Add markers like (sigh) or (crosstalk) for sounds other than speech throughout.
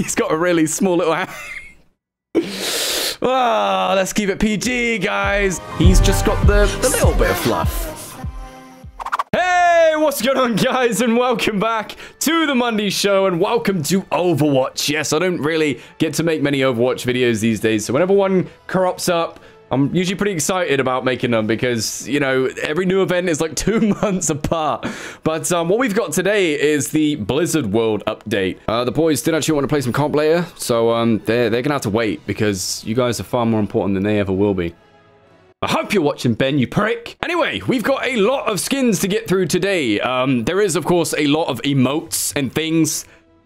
He's got a really small little hand. oh, let's keep it PG, guys. He's just got the, the little bit of fluff. Hey, what's going on, guys? And welcome back to the Mundy Show and welcome to Overwatch. Yes, I don't really get to make many Overwatch videos these days, so whenever one crops up, I'm usually pretty excited about making them because, you know, every new event is like (laughs) two months apart. But um, what we've got today is the Blizzard World update. Uh, the boys did actually want to play some comp later, so um, they're, they're going to have to wait because you guys are far more important than they ever will be. I hope you're watching, Ben, you prick. Anyway, we've got a lot of skins to get through today. Um, there is, of course, a lot of emotes and things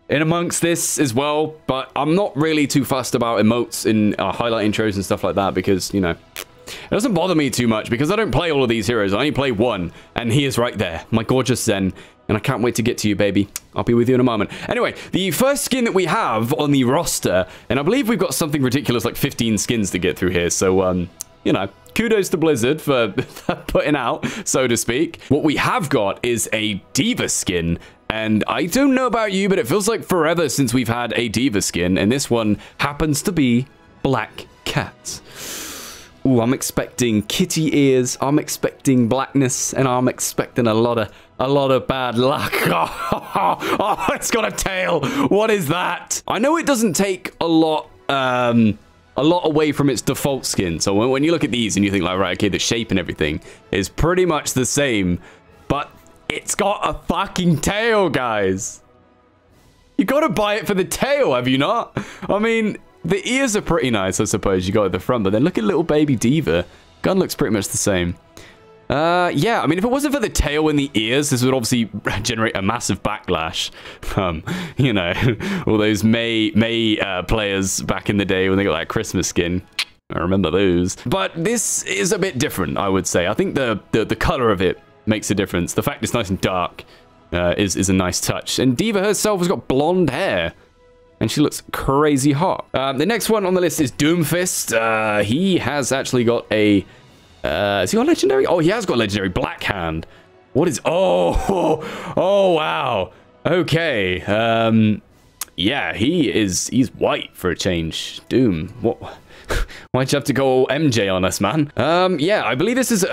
in amongst this as well, but I'm not really too fussed about emotes in uh, highlight intros and stuff like that because, you know, it doesn't bother me too much because I don't play all of these heroes. I only play one, and he is right there, my gorgeous Zen. And I can't wait to get to you, baby. I'll be with you in a moment. Anyway, the first skin that we have on the roster, and I believe we've got something ridiculous like 15 skins to get through here, so, um, you know, kudos to Blizzard for (laughs) putting out, so to speak. What we have got is a D.Va skin, and I don't know about you, but it feels like forever since we've had a D.Va skin, and this one happens to be Black Cat. Ooh, I'm expecting kitty ears, I'm expecting blackness, and I'm expecting a lot of a lot of bad luck. (laughs) Oh, it's got a tail. What is that? I know it doesn't take a lot um a lot away from its default skin. So when, when you look at these and you think like, right, okay, the shape and everything is pretty much the same, it's got a fucking tail, guys. You gotta buy it for the tail, have you not? I mean, the ears are pretty nice, I suppose, you got at the front, but then look at little baby D.Va. Gun looks pretty much the same. Uh, yeah, I mean, if it wasn't for the tail and the ears, this would obviously (laughs) generate a massive backlash (laughs) you know, (laughs) all those May Mei uh, players back in the day when they got that Christmas skin. I remember those. But this is a bit different, I would say. I think the, the, the color of it makes a difference. The fact it's nice and dark uh, is, is a nice touch. And D.Va herself has got blonde hair. And she looks crazy hot. Um, the next one on the list is Doomfist. Uh, he has actually got a uh, has he got legendary? Oh, he has got legendary. Black Hand. What is... Oh, (laughs) oh, oh wow. Okay. Um, yeah, he is... He's white for a change. Doom. What... (laughs) Why'd you have to go MJ on us, man? Um, yeah, I believe this is a,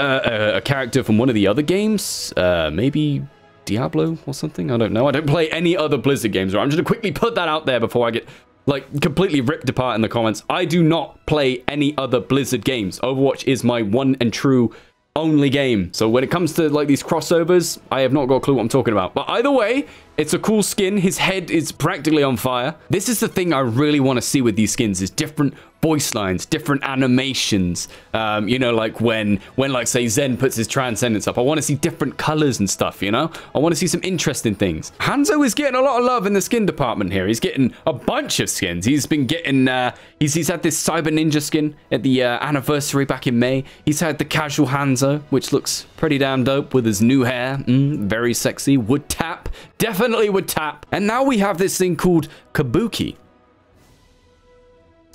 a, a character from one of the other games. Uh, maybe Diablo or something? I don't know. I don't play any other Blizzard games. I'm just going to quickly put that out there before I get like completely ripped apart in the comments. I do not play any other Blizzard games. Overwatch is my one and true only game. So when it comes to like these crossovers, I have not got a clue what I'm talking about. But either way, it's a cool skin. His head is practically on fire. This is the thing I really want to see with these skins is different voice lines, different animations. Um, you know, like when, when like say Zen puts his transcendence up, I want to see different colors and stuff, you know? I want to see some interesting things. Hanzo is getting a lot of love in the skin department here. He's getting a bunch of skins. He's been getting, uh, he's, he's had this Cyber Ninja skin at the uh, anniversary back in May. He's had the casual Hanzo, which looks pretty damn dope with his new hair. Mm, very sexy. Would tap. Definitely would tap. And now we have this thing called Kabuki.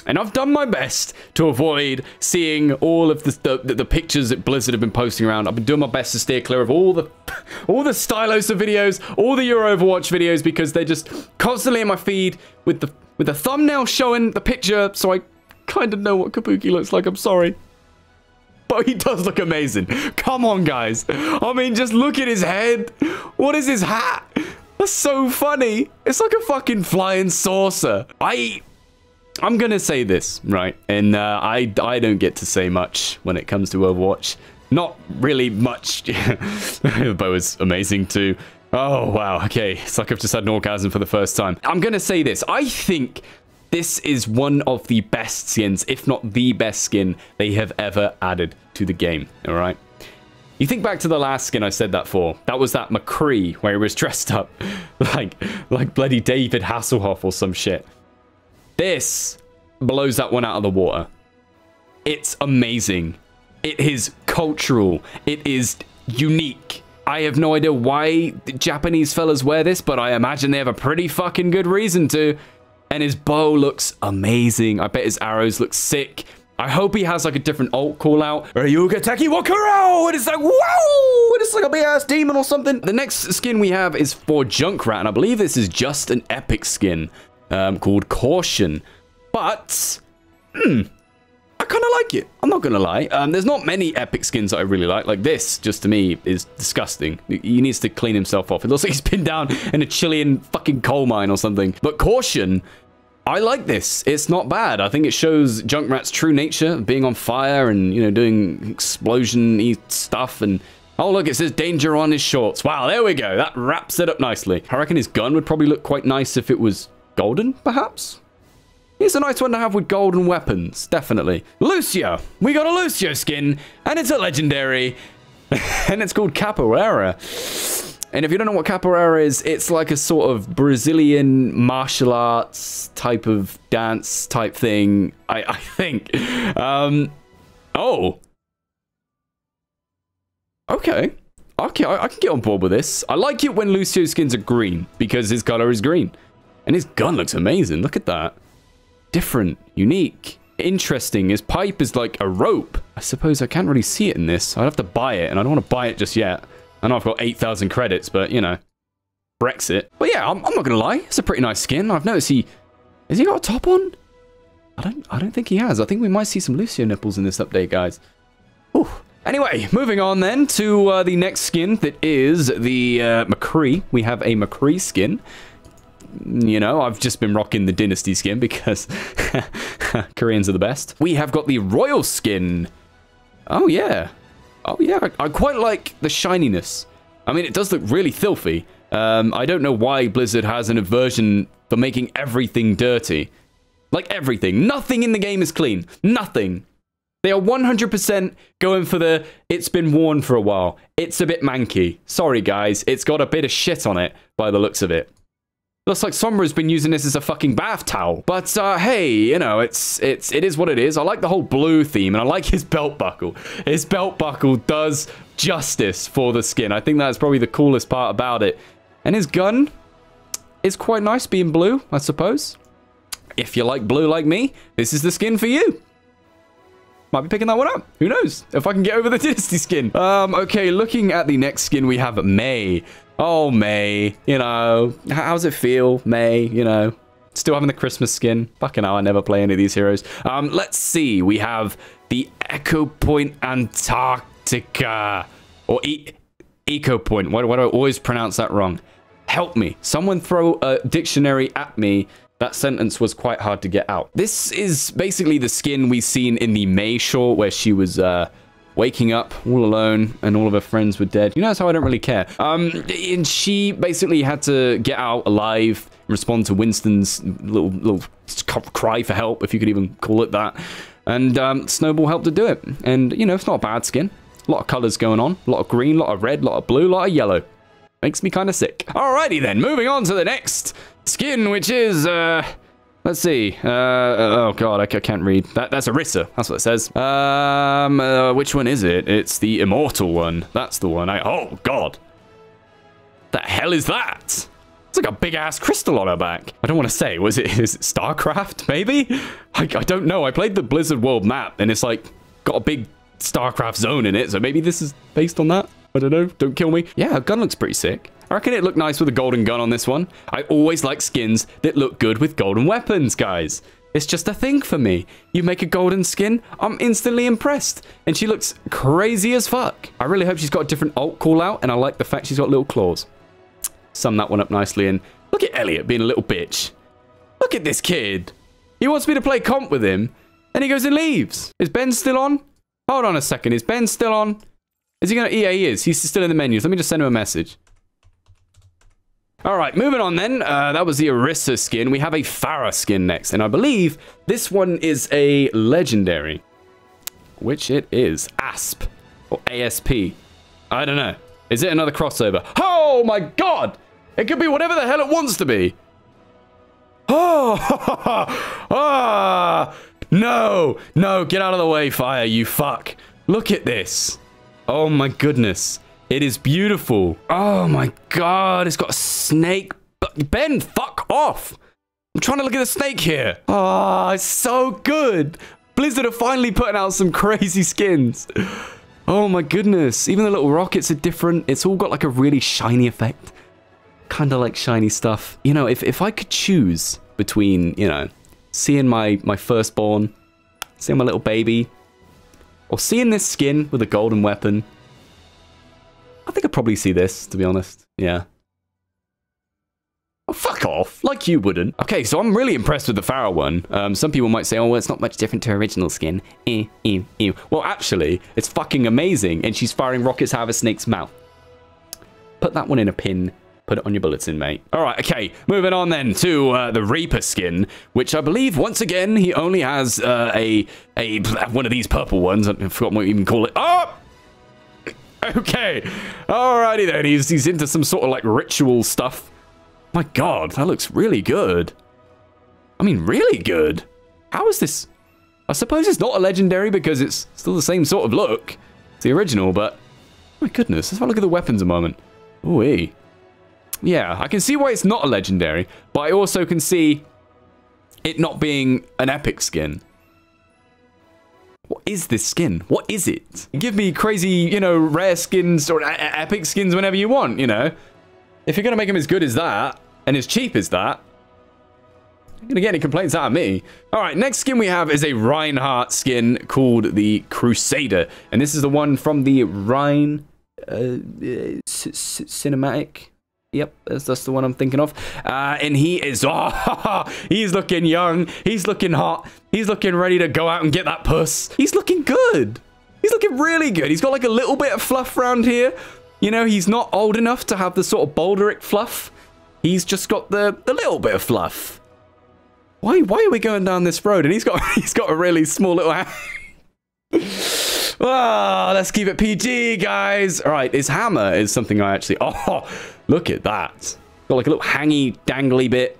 And I've done my best to avoid seeing all of the, the, the, pictures that Blizzard have been posting around. I've been doing my best to steer clear of all the (laughs) all the Stylosa videos, all the Your Overwatch videos, because they're just constantly in my feed with the with the thumbnail showing the picture, so I kind of know what Kabuki looks like. I'm sorry. (laughs) He does look amazing. Come on, guys. I mean, just look at his head. What is his hat? That's so funny. It's like a fucking flying saucer. I I'm gonna say this, right? And uh, I, I don't get to say much when it comes to Overwatch. Not really much. the bow is amazing too. Oh, wow. Okay. It's like I've just had an orgasm for the first time. I'm gonna say this. I think this is one of the best skins, if not the best skin they have ever added to the game, all right? You think back to the last skin I said that for. That was that McCree where he was (laughs) dressed up like like bloody David Hasselhoff or some shit. This blows that one out of the water. It's amazing. It is cultural. It is unique. I have no idea why Japanese fellas wear this, but I imagine they have a pretty fucking good reason to. And his bow looks amazing. I bet his arrows look sick. I hope he has like a different alt call out. Ryuga Teki Wakuro! And it's like, wow! And it's like a big ass demon or something. The next skin we have is for Junkrat, and I believe this is just an epic skin. um, called Caution. But, hmm, kind of like it. I'm not going to lie. Um, there's not many epic skins that I really like. Like this, just to me, is disgusting. He needs to clean himself off. It looks like he's been down in a Chilean fucking coal mine or something. But Caution, I like this. It's not bad. I think it shows Junkrat's true nature, being on fire and, you know, doing explosion-y stuff and... Oh, look, it says danger on his shorts. Wow, there we go. That wraps it up nicely. I reckon his gun would probably look quite nice if it was golden, perhaps? It's a nice one to have with golden weapons, definitely. Lucio! We got a Lucio skin, and it's a legendary, (laughs) and it's called Capoeira. And if you don't know what Capoeira is, it's like a sort of Brazilian martial arts type of dance type thing, I, I think. Um, oh. Okay. Okay, I, I can get on board with this. I like it when Lucio skins are green, because his color is green. And his gun looks amazing. Look at that. Different, unique, interesting. His pipe is like a rope. I suppose I can't really see it in this. I'd have to buy it, and I don't want to buy it just yet. I know I've got 8,000 credits, but, you know, Brexit. But yeah, I'm, I'm not going to lie. It's a pretty nice skin. I've noticed he... Has he got a top on? I don't I don't think he has. I think we might see some Lucio nipples in this update, guys. Ooh. Anyway, moving on then to uh, the next skin that is the uh, McCree. We have a McCree skin you know, I've just been rocking the Dynasty skin because (laughs) Koreans are the best. We have got the Royal skin. Oh, yeah. Oh, yeah. I, I quite like the shininess. I mean, it does look really filthy. Um, I don't know why Blizzard has an aversion for making everything dirty. Like everything. Nothing in the game is clean. Nothing. They are 100% going for the, it's been worn for a while. It's a bit manky. Sorry, guys. It's got a bit of shit on it by the looks of it. Looks like Sombra's been using this as a fucking bath towel. But, uh, hey, you know, it's, it's, it is what it is. I like the whole blue theme, and I like his belt buckle. His belt buckle does justice for the skin. I think that's probably the coolest part about it. And his gun is quite nice being blue, I suppose. If you like blue like me, this is the skin for you. Might be picking that one up. Who knows? If I can get over the (laughs) Dynasty skin. Um, okay, looking at the next skin, we have Mei. Oh, Mei. You know, how's it feel, Mei? You know, still having the Christmas skin. Fucking hell, I never play any of these heroes. Um, let's see. We have the Echo Point Antarctica. Or e Eco Point. Why, why do I always pronounce that wrong? Help me. Someone throw a dictionary at me that sentence was quite hard to get out. This is basically the skin we've seen in the Mei short where she was uh, waking up all alone and all of her friends were dead. You know, how I don't really care. Um, and she basically had to get out alive, respond to Winston's little little cry for help, if you could even call it that. And um, Snowball helped to do it. And, you know, it's not a bad skin. A lot of colors going on. A lot of green, a lot of red, a lot of blue, a lot of yellow. Makes me kind of sick. Alrighty then, moving on to the next skin, which is, uh, let's see. Uh, oh god, I, can't read. That, that's Orisa. That's what it says. Um, uh, which one is it? It's the immortal one. That's the one. I, oh god. The hell is that? It's like a big ass crystal on her back. I don't want to say. Was it, (laughs) is it StarCraft, maybe? I, I don't know. I played the Blizzard World map and it's like got a big StarCraft zone in it. So maybe this is based on that. I don't know. Don't kill me. Yeah, her gun looks pretty sick. I reckon it looked nice with a golden gun on this one. I always like skins that look good with golden weapons, guys. It's just a thing for me. You make a golden skin, I'm instantly impressed. And she looks crazy as fuck. I really hope she's got a different alt call out, and I like the fact she's got little claws. Sum that one up nicely, and look at Elliot being a little bitch. Look at this kid. He wants me to play comp with him, and he goes and leaves. Is Ben still on? Hold on a second. Is Ben still on? Is he going to... Yeah, he is. He's still in the menus. Let me just send him a message. All right, moving on then. Uh, that was the Orisa skin. We have a Pharah skin next, and I believe this one is a legendary, which it is. ASP or ASP. I don't know. Is it another crossover? Oh my god! It could be whatever the hell it wants to be. Oh, (laughs) ah, no, no, get out of the way, fire, you fuck. Look at this. Oh my goodness. It is beautiful. Oh my god, it's got a snake. Ben, fuck off. I'm trying to look at the snake here. Oh, it's so good. Blizzard are finally putting out some (laughs) crazy skins. Oh my goodness. Even the little rockets are different. It's all got like a really shiny effect. Kind of like shiny stuff. You know, if, if I could choose between, you know, seeing my, my firstborn, seeing my little baby, or seeing this skin with a golden weapon. I think I'd probably see this, to be honest. Yeah. Oh, fuck off. Like you wouldn't. Okay, so I'm really impressed with the Pharah one. Um, some people might say, oh, well, it's not much different to original skin. Ew, ew, ew. Well, actually, it's fucking amazing, and she's firing rockets out of a snake's mouth. Put that one in a pin. Put it on your bulletin, mate. All right, okay. Moving on then to uh, the Reaper skin, which I believe, once again, he only has uh, a, a one of these purple ones. I forgot what you even call it. Oh! (laughs) Okay. Alrighty then. He's, he's into some sort of like ritual stuff. My god, that looks really good. I mean, really good. How is this? I suppose it's not a legendary because it's still the same sort of look. It's the original, but... My goodness, let's have a look at the weapons a moment. Ooh, Yeah, I can see why it's not a legendary, but I also can see it not being an epic skin. What is this skin? What is it? Give me crazy, you know, rare skins or epic skins whenever you want, you know? If you're going to make them as good as that, and as cheap as that, you're gonna get any complaints out of me. All right, next skin we have is a Reinhardt skin called the Crusader. And this is the one from the Rhine uh, cinematic. Yep, that's, the one I'm thinking of. Uh, and he is, (laughs) oh, he's looking young. He's looking hot. He's looking ready to go out and get that puss. He's looking good. He's looking really good. He's got like a little bit of fluff around here. You know, he's not old enough to have the sort of boulderic fluff. He's just got the, the little bit of fluff. Why why are we going down this road? And he's got (laughs) he's got a really small little. (laughs) oh, let's keep it PG, guys. All right, his hammer is something I actually... Oh, (laughs) look at that. Got like a little hangy, dangly bit.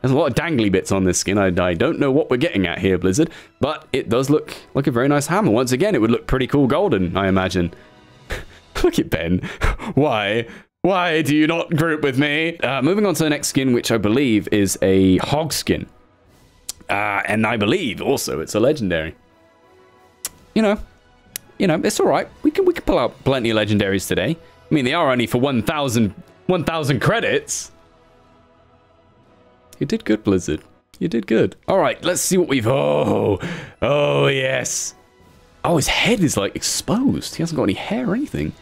There's a lot of dangly bits on this skin. I, I don't know what we're getting at here, Blizzard. But it does look like a very nice hammer. Once again, it would look pretty cool golden, I imagine. (laughs) look at Ben. (laughs) Why? Why do you not group with me? Uh, moving on to the next skin, which I believe is a hog skin. Uh, and I believe also it's a legendary. You know, you know, it's all right. We can we can pull out plenty of legendaries today. I mean, they are only for 1,000 1,000 credits. You did good, Blizzard. You did good. All right, let's see what we've... Oh, oh, yes. Oh, his head is, like, exposed. He hasn't got any hair or anything.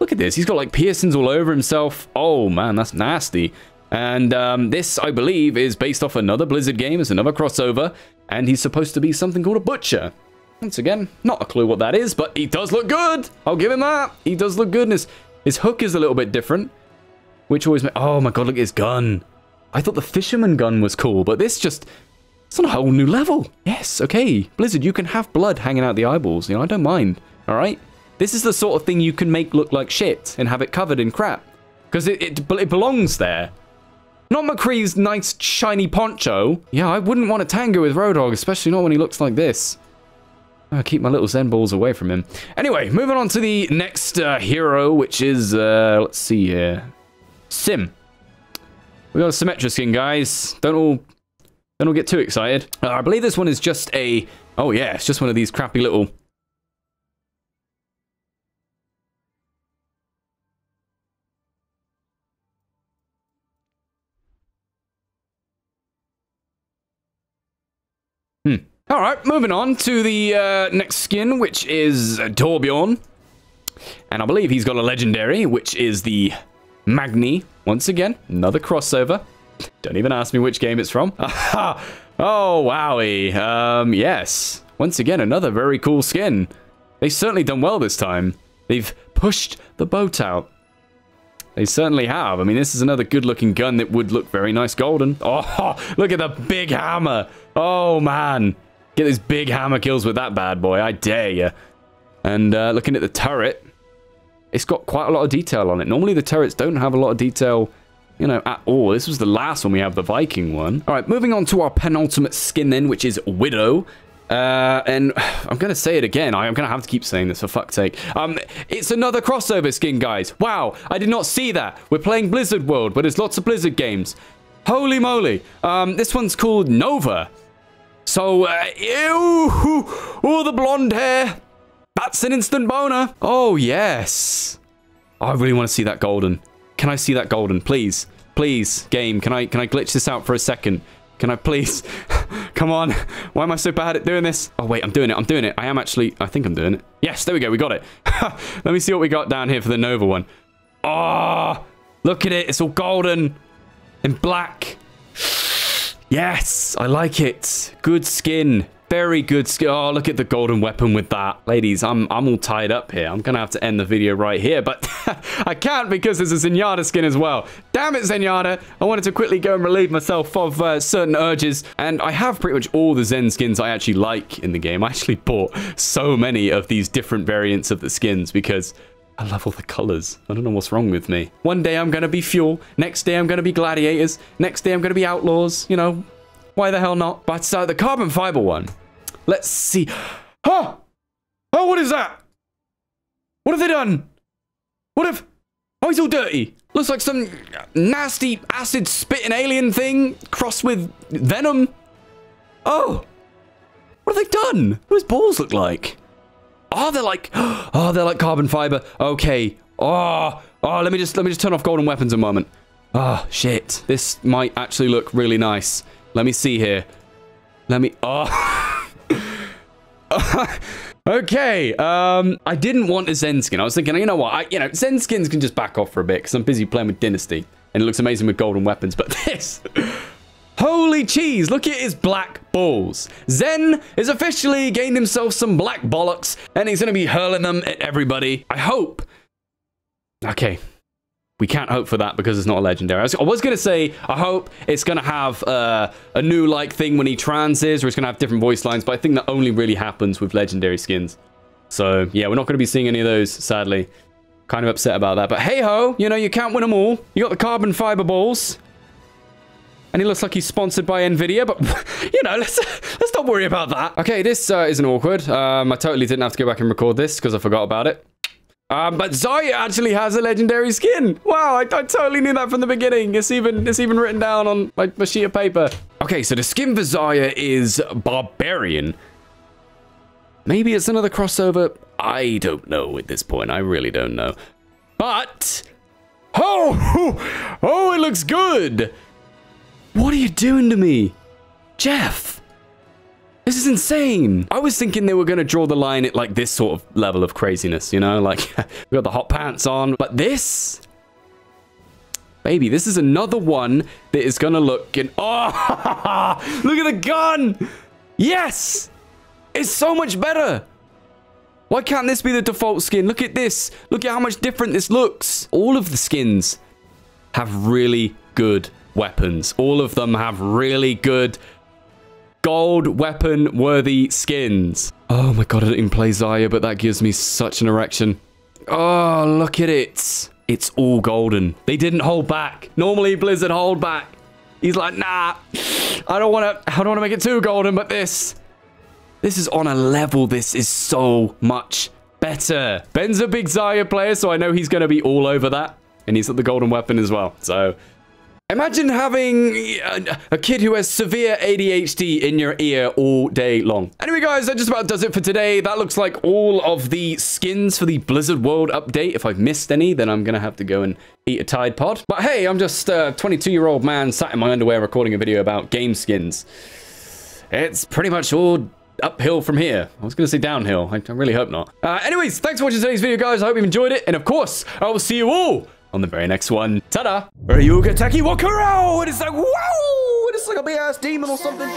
Look at this. He's got like piercings all over himself. Oh, man, that's nasty. And um, this, I believe, is based off another Blizzard game. It's another crossover. And he's supposed to be something called a Butcher. Once again, not a clue what that is, but he does look good. I'll give him that. He does look good. His, his hook is a little bit different. Which always... makes... Oh, my God, look at his gun. I thought the fisherman gun was cool, but this just... It's on a whole new level. Yes, okay. Blizzard, you can have blood hanging out the eyeballs. You know, I don't mind. All right? This is the sort of thing you can make look like shit and have it covered in crap. Because it, it, it belongs there. Not McCree's nice shiny poncho. Yeah, I wouldn't want to tango with Roadhog, especially not when he looks like this. I'll keep my little Zen balls away from him. Anyway, moving on to the next uh, hero, which is, uh, let's see here. Sim. We got a Symmetra skin, guys. Don't all, don't all get too excited. Uh, I believe this one is just a, oh yeah, it's just one of these crappy little All right, moving on to the uh, next skin, which is Torbjorn. And I believe he's got a legendary, which is the Magni. Once again, another crossover. Don't even ask me which game it's from. (laughs) oh, wowie. Um, yes. Once again, another very cool skin. They've certainly done well this time. They've pushed the boat out. They certainly have. I mean, this is another good-looking gun that would look very nice golden. (laughs) Oh, look at the big hammer. Oh, man. Get these big hammer kills with that bad boy. I dare you. And uh, looking at the turret, it's got quite a lot of detail on it. Normally, the turrets don't have a lot of detail, you know, at all. This was the last one we have, the Viking one. All right, moving on to our penultimate skin then, which is Widow. Uh, and (sighs) I'm going to say it again. I'm going to have to keep saying this for fuck's sake. Um, it's another crossover skin, guys. Wow, I did not see that. We're playing Blizzard World, but there's lots of Blizzard games. Holy moly. Um, this one's called Nova. So, uh, ew, oh, the blonde hair. That's an instant boner. Oh, yes. I really want to see that golden. Can I see that golden? Please, please, game. Can I, can I glitch this out for a second? Can I please? (laughs) Come on. Why am I so bad at doing this? Oh, wait, I'm doing it. I'm doing it. I am actually... I think I'm doing it. Yes, there we go. We got it. (laughs) Let me see what we got down here for the Nova one. Oh, look at it. It's all golden and black. Yes, I like it. Good skin. Very good skin. Oh, look at the golden weapon with that. Ladies, I'm I'm all tied up here. I'm going to have to end the video right here, but (laughs) I can't because there's a Zenyatta skin as well. Damn it, Zenyatta. I wanted to quickly go and relieve myself of uh, certain urges, and I have pretty much all the Zen skins I actually like in the game. I actually bought so many of these different variants of the skins because... I love all the colors. I don't know what's wrong with me. One day I'm going to be Fuel. Next day I'm going to be Gladiators. Next day I'm going to be Outlaws. You know, why the hell not? But uh, the carbon fiber one, Let's see. (gasps) Oh! Oh, what is that? What have they done? What have... Oh, he's all dirty. Looks like some nasty acid spitting alien thing crossed with venom. Oh. What have they done? What do his balls look like? Oh, they're like... (gasps) Oh, they're like carbon fiber. Okay. Oh. Oh, let me just let me just turn off golden weapons a moment. Oh, shit. This might actually look really nice. Let me see here. Let me... Oh. (laughs) okay, um, I didn't want a Zen skin. I was thinking, you know what, I, you know, Zen skins can just back off for a bit because I'm busy playing with Dynasty. And it looks amazing with golden weapons, but (laughs) this... Holy cheese, look at his black balls. Zen is officially gained himself some black bollocks, and he's going to be hurling them at everybody. I hope. Okay, we can't hope for that because it's not a legendary. I was, was going to say, I hope it's going to have uh, a new like thing when he transes, or it's going to have different voice lines, but I think that only really happens with legendary skins. So yeah, we're not going to be seeing any of those, sadly. Kind of upset about that, but hey ho, you know, you can't win them all. You got the carbon fiber balls. And he looks like he's sponsored by Nvidia, but (laughs) you know, let's let's not worry about that. Okay, this uh, isn't awkward. Um, I totally didn't have to go back and record this because I forgot about it. Um, but Zarya actually has a legendary skin. Wow, I, I, totally knew that from the beginning. It's even it's even written down on my, my sheet of paper. Okay, so the skin for Zarya is Barbarian. Maybe it's another crossover. I don't know at this point. I really don't know. But... Oh! (laughs) Oh, it looks good! What are you doing to me? Jeff! This is insane. I was thinking they were going to draw the line at like this sort of level of craziness, you know? Like, (laughs) we got the hot pants on. But this... Baby, this is another one that is going to look... (laughs) Oh! (laughs) look at the gun! Yes! It's so much better! Why can't this be the default skin? Look at this. Look at how much different this looks. All of the skins have really good weapons. All of them have really good gold weapon worthy skins. Oh my god, I didn't even play Zarya, but that gives me such an erection. Oh, look at it. It's all golden. They didn't hold back. Normally Blizzard hold back. He's like, nah, I don't want to, I don't want to make it too golden, but this, this is on a level. This is so much better. Ben's a big Zarya player, so I know he's going to be all over that. And he's got the golden weapon as well. So Imagine having a, a, kid who has severe ADHD in your ear all day long. Anyway, guys, that just about does it for today. That looks like all of the skins for the Blizzard World update. If I've missed any, then I'm going to have to go and eat a Tide Pod. But hey, I'm just a 22-year-old man sat in my underwear recording a video about game skins. It's pretty much all uphill from here. I was going to say downhill. I, I really hope not. Uh, anyways, thanks for watching today's video, guys. I hope you've enjoyed it. And of course, I will see you all on the very next one. Ta-da! Ryuga Taki Wakuro! And it's like, wow! And it's like a big-ass demon or something.